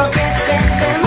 Girl, guess, get, get.